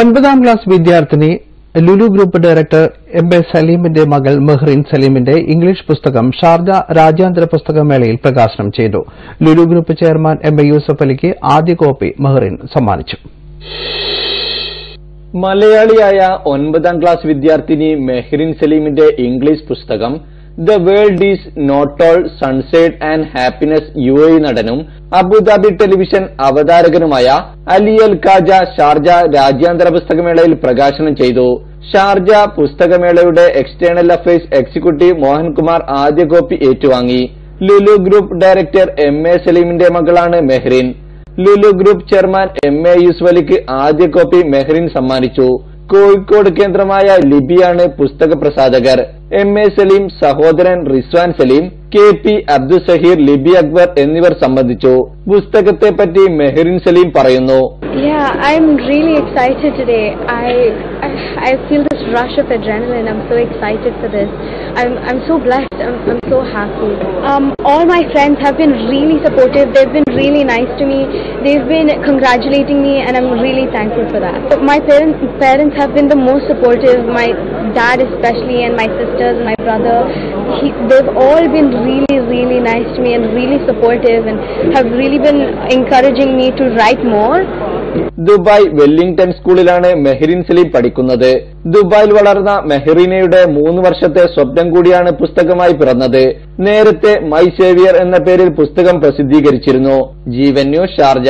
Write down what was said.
ഒൻപതാം ക്ലാസ് വിദ്യാർത്ഥിനി Lulu group director M A സലീമിന്റെ മകൾ മെഹ്റിൻ സലീമിന്റെ ഇംഗ്ലീഷ് പുസ്തകം ഷാർജ രാജ്യാന്തര പുസ്തകമേളയിൽ പ്രകാശനം ചെയ്തു. Lulu group chairman M A Yusuff അലിക്ക് ആദ്യ കോപ്പി മെഹ്റിൻ സമ്മാനിച്ചു. മലയാളിയായ ഒൻപതാം ക്ലാസ് വിദ്യാർത്ഥിനി മെഹ്റിൻ സലീമിന്റെ ഇംഗ്ലീഷ് പുസ്തകം the world is not all sunset and happiness U A നടനും അബുദാബി ടെലിവിഷൻ അവതാരകനുമായ അലി അൽ ഖാജ ഷാർജ രാജ്യാന്തര പുസ്തകമേളയിൽ പ്രകാശനം ചെയ്തു. ഷാർജ പുസ്തകമേളയുടെ എക്സ്റ്റേണൽ അഫയേഴ്സ് എക്സിക്യൂട്ടീവ് മോഹൻകുമാർ ആദ്യ കോപ്പി ഏറ്റുവാങ്ങി. Lulu group director M A സലീമിന്റെ മകളാണ് Mehrin Lulu group chairman M A യൂസ്വലിക്ക് ആദ്യ കോപ്പി മെഹ്റിൻ സമ്മാനിച്ചു. കോഴിക്കോട് കേന്ദ്രമായ ലിബിയാണ് പുസ്തക പ്രസാധകർ. എം എ സലീം സഹോദരൻ റിസ്വാൻ സലീം കെ പി അബ്ദുൽ സഹീർ ലിബി അക്ബർ എന്നിവർ സംബന്ധിച്ചു പുസ്തകത്തെ പറ്റി മെഹ്റിൻ സലീം പറയുന്നു Yeah, I'm really excited today. I, I I feel this rush of adrenaline. I'm so excited for this. I'm I'm so blessed. I'm I'm so happy. Um, all my friends have been really supportive. They've been really nice to me. They've been congratulating me, and I'm really thankful for that. My parents parents have been the most supportive. My dad especially, and my sisters and my brother. He, they've all been really really nice to me and really supportive, and have really been encouraging me to write more. Dubai Wellington സ്കൂളിലാണ് മെഹ്റിൻ സലീം പഠിക്കുന്നത് ദുബായിൽ വളർന്ന മെഹ്റീനയുടെ മൂന്ന് വർഷത്തെ സ്വപ്നം കൂടിയാണ് പുസ്തകമായി പിറന്നത് നേരത്തെ മൈ സേവിയർ എന്ന പേരിൽ പുസ്തകം പ്രസിദ്ധീകരിച്ചിരുന്നു ജീവൻ ന്യൂസ് ഷാർജ